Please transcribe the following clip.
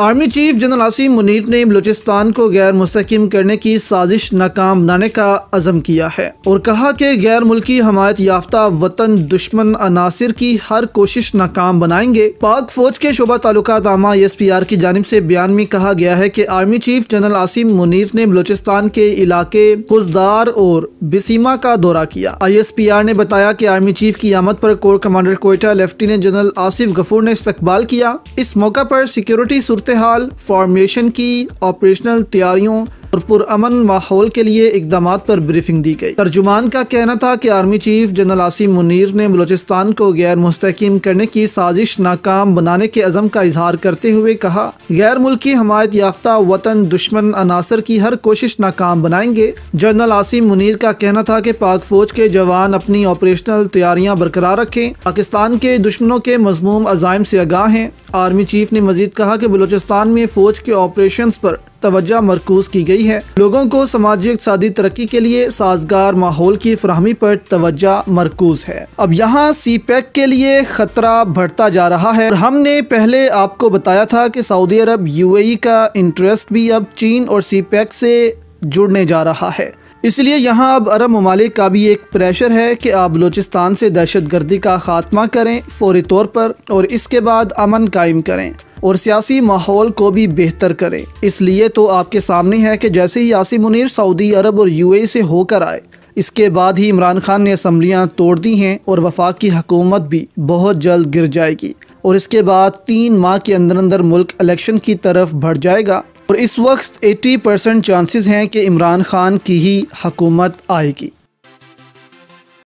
Army chief general Asim Munir ने बलूचिस्तान को गैर मुस्तकम करने की साजिश नाकाम बनाने का अज़म किया है और कहा कि गैर मुल्की हमायत याफ्ता वतन दुश्मन अनासर की हर कोशिश नाकाम बनाएँगे। पाक फौज के शोबा ताल्लुक आमा एस पी आर की जानब से बयान में कहा गया है कि army chief general Asim Munir ने बलूचिस्तान के इलाके कुजदार और बिसीमा का दौरा किया। आई एस पी आर ने बताया की आर्मी चीफ की आमद पर corps commander Quetta lieutenant general Asif Ghafoor ने इस्तकबाल किया। इस मौका पर सिक्योरिटी सूरत हाल फॉर्मेशन की ऑपरेशनल तैयारियों और पुरअमन माहौल के लिए इकदाम पर ब्रीफिंग दी गई। तर्जुमान का कहना था कि army chief general Asim Munir ने बलोचिस्तान को गैर मुस्तकीम करने की साजिश नाकाम बनाने के अज़म का इजहार करते हुए कहा, गैर मुल्की हमायत याफ्ता वतन दुश्मन अनासर की हर कोशिश नाकाम बनाएँगे। जनरल आसिम मुनीर का कहना था कि पाक फौज के जवान अपनी ऑपरेशनल तैयारियाँ बरकरार रखें। पाकिस्तान के दुश्मनों के मजमूम अजायम से आगाह हैं। आर्मी चीफ ने मजीद कहा कि बलोचिस्तान में फौज के ऑपरेशन पर तवज्जो मरकूज की गई है। लोगों को समाजी इकसादी तरक्की के लिए साजगार माहौल की फ्राहमी पर तवज्जो मरकूज है। अब यहाँ सी पैक के लिए खतरा बढ़ता जा रहा है। हमने पहले आपको बताया था कि सऊदी अरब यूएई का इंटरेस्ट भी अब चीन और सी पैक से जुड़ने जा रहा है। इसलिए यहाँ अब अरब ममालिक का भी एक प्रेशर है कि आप बलोचिस्तान से दहशत गर्दी का खात्मा करें फौरी तौर पर और इसके बाद अमन कायम करें। और सियासी माहौल को भी बेहतर करें। इसलिए तो आपके सामने है कि जैसे ही यासी मुनीर सऊदी अरब और यूएई से होकर आए, इसके बाद ही इमरान खान ने असम्बलियाँ तोड़ दी हैं और वफाक की हकूमत भी बहुत जल्द गिर जाएगी। और इसके बाद तीन माह के अंदर अंदर मुल्क इलेक्शन की तरफ़ बढ़ जाएगा। और इस वक्त 80 परसेंट चांसेस हैं कि इमरान खान की ही हकूमत आएगी।